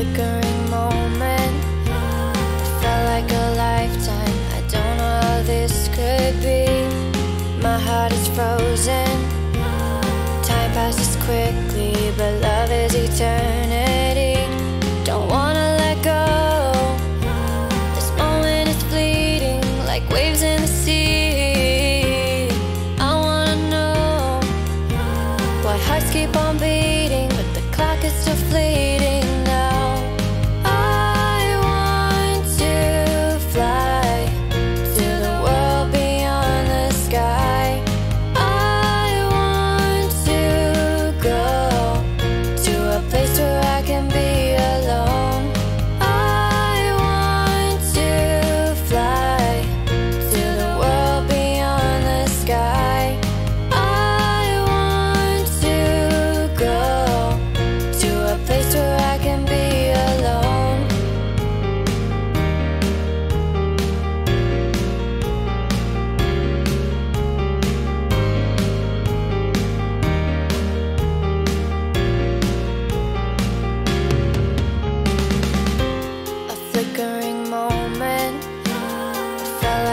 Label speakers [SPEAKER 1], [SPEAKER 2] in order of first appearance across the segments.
[SPEAKER 1] flickering moment. It felt like a lifetime. I don't know how this could be. My heart is frozen. Time passes quickly, but love is eternity.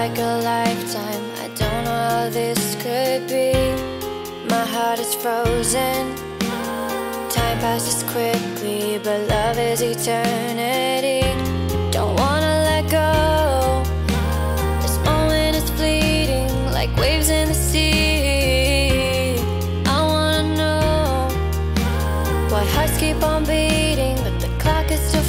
[SPEAKER 1] Like a lifetime. I don't know how this could be. My heart is frozen. Time passes quickly, but love is eternity. Don't wanna let go. This moment is fleeting, like waves in the sea. I wanna know why hearts keep on beating, but the clock is still